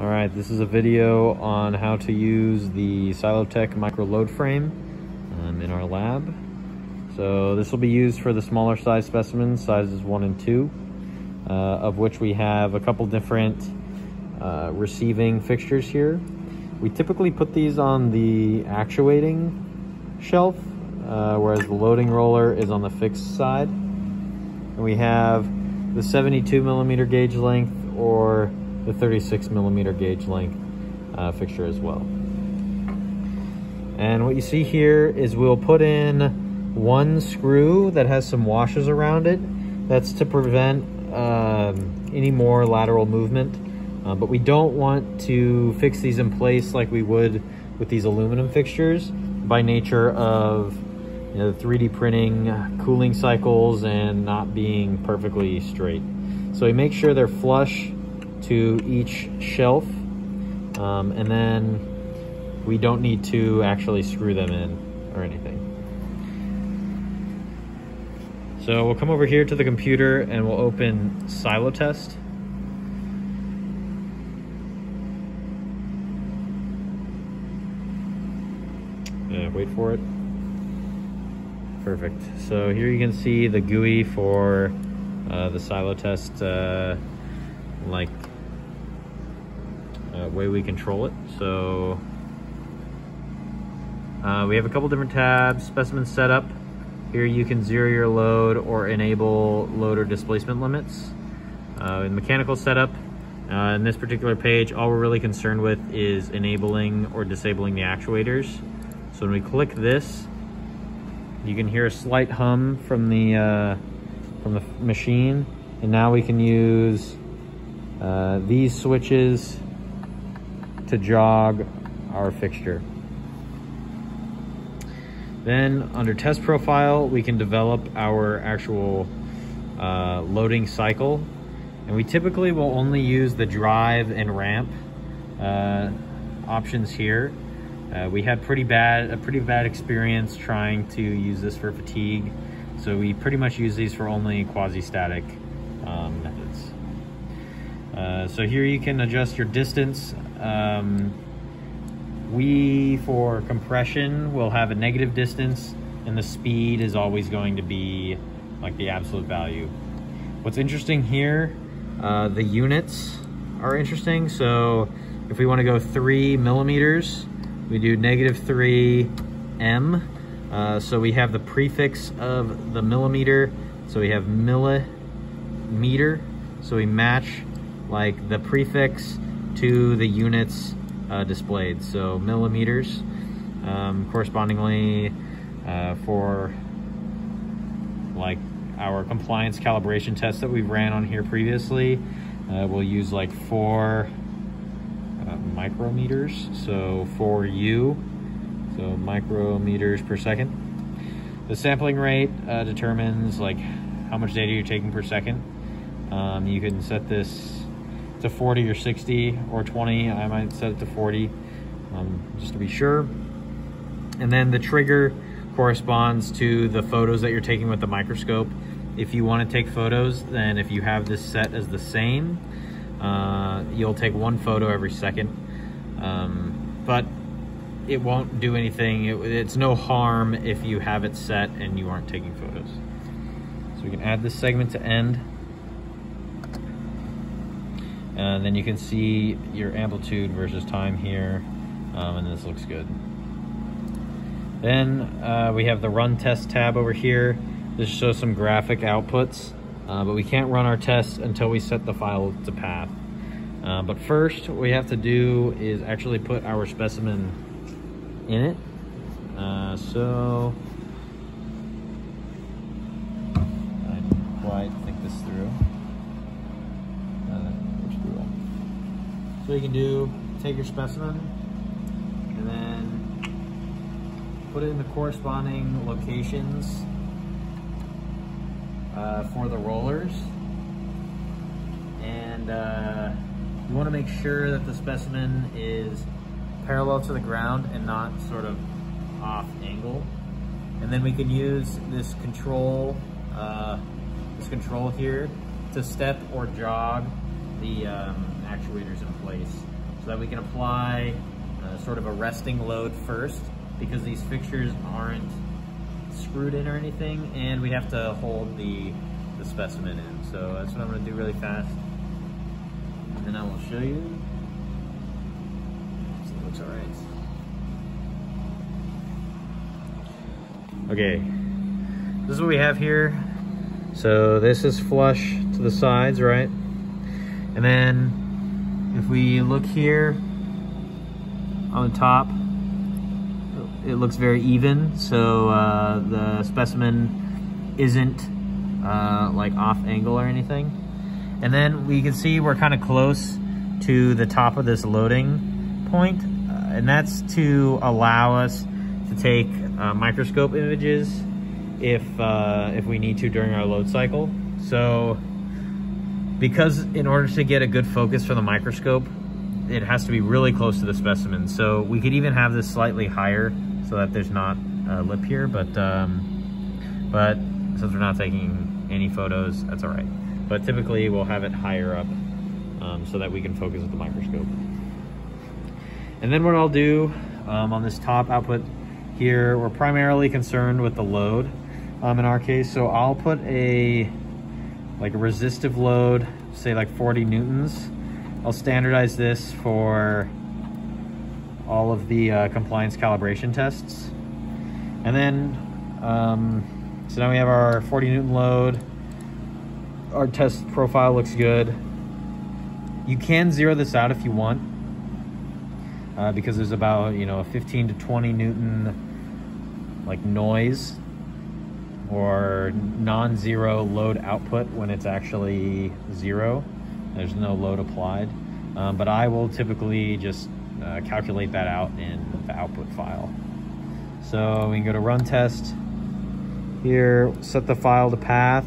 All right, this is a video on how to use the Psylotech micro load frame um, in our lab. So this will be used for the smaller size specimens, sizes one and two, uh, of which we have a couple different uh, receiving fixtures here. We typically put these on the actuating shelf, uh, whereas the loading roller is on the fixed side. And we have the 72 millimeter gauge length or the 36 millimeter gauge length uh, fixture as well. And what you see here is we'll put in one screw that has some washers around it. That's to prevent um, any more lateral movement. Uh, but we don't want to fix these in place like we would with these aluminum fixtures by nature of you know, 3D printing, cooling cycles, and not being perfectly straight. So we make sure they're flush to each shelf um, and then we don't need to actually screw them in or anything. So we'll come over here to the computer and we'll open Silotest. Yeah, wait for it. Perfect. So here you can see the GUI for uh, the Silotest uh, like uh, way we control it. So uh, we have a couple different tabs, specimen setup. Here you can zero your load or enable load or displacement limits. Uh, in mechanical setup, uh, in this particular page, all we're really concerned with is enabling or disabling the actuators. So when we click this, you can hear a slight hum from the uh, from the machine, and now we can use uh, these switches to jog our fixture. Then under test profile, we can develop our actual uh, loading cycle. And we typically will only use the drive and ramp uh, options here. Uh, we had pretty bad a pretty bad experience trying to use this for fatigue. So we pretty much use these for only quasi-static um, methods. Uh, so here you can adjust your distance um, we, for compression, will have a negative distance and the speed is always going to be like the absolute value. What's interesting here, uh, the units are interesting. So if we want to go three millimeters, we do negative three M. Uh, so we have the prefix of the millimeter. So we have millimeter. So we match like the prefix to the units uh, displayed. So millimeters, um, correspondingly uh, for like our compliance calibration test that we ran on here previously, uh, we'll use like four uh, micrometers. So for U, so micrometers per second. The sampling rate uh, determines like how much data you're taking per second. Um, you can set this to 40 or 60 or 20. I might set it to 40 um, just to be sure. And then the trigger corresponds to the photos that you're taking with the microscope. If you want to take photos, then if you have this set as the same, uh, you'll take one photo every second. Um, but it won't do anything. It, it's no harm if you have it set and you aren't taking photos. So we can add this segment to end. And then you can see your amplitude versus time here. Um, and this looks good. Then uh, we have the run test tab over here. This shows some graphic outputs, uh, but we can't run our tests until we set the file to path. Uh, but first, what we have to do is actually put our specimen in it. Uh, so, So you can do, take your specimen and then put it in the corresponding locations uh, for the rollers. And uh, you want to make sure that the specimen is parallel to the ground and not sort of off angle. And then we can use this control, uh, this control here to step or jog the um, actuators in place. So that we can apply uh, sort of a resting load first because these fixtures aren't screwed in or anything and we have to hold the, the specimen in. So that's what I'm gonna do really fast. And then I will show you. So it looks all right. Okay, this is what we have here. So this is flush to the sides, right? And then if we look here on the top, it looks very even. So uh, the specimen isn't uh, like off angle or anything. And then we can see we're kind of close to the top of this loading point, uh, and that's to allow us to take uh, microscope images if uh, if we need to during our load cycle. So because in order to get a good focus for the microscope, it has to be really close to the specimen. So we could even have this slightly higher so that there's not a lip here, but um, but since we're not taking any photos, that's all right. But typically we'll have it higher up um, so that we can focus with the microscope. And then what I'll do um, on this top output here, we're primarily concerned with the load um, in our case. So I'll put a, like a resistive load, say like 40 Newtons. I'll standardize this for all of the uh, compliance calibration tests. And then, um, so now we have our 40 Newton load. Our test profile looks good. You can zero this out if you want, uh, because there's about, you know, a 15 to 20 Newton like noise or non-zero load output when it's actually zero. There's no load applied. Um, but I will typically just uh, calculate that out in the output file. So we can go to run test here, set the file to path.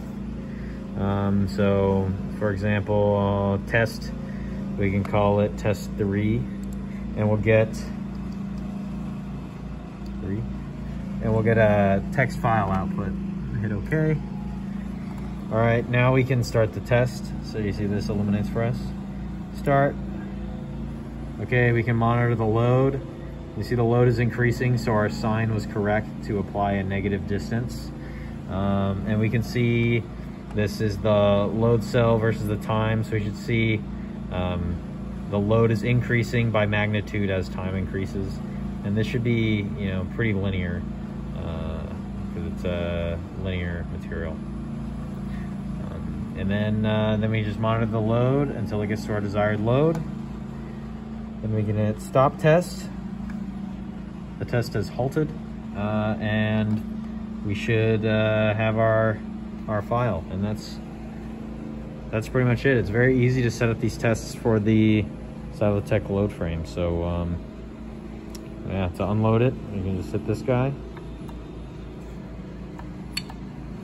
Um, so for example, uh, test, we can call it test three and we'll get three and we'll get a text file output hit OK. All right, now we can start the test. So you see this illuminates for us. Start. Okay, we can monitor the load. You see the load is increasing, so our sign was correct to apply a negative distance. Um, and we can see this is the load cell versus the time. So we should see um, the load is increasing by magnitude as time increases. And this should be, you know, pretty linear it's a linear material. Um, and then, uh, then we just monitor the load until it gets to our desired load. Then we can hit stop test. The test has halted uh, and we should uh, have our, our file. And that's, that's pretty much it. It's very easy to set up these tests for the Psylotech load frame. So um, yeah, to unload it, you can just hit this guy.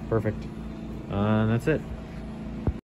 Perfect. Uh, and that's it.